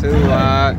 Too hot.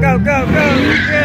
Go, go, go.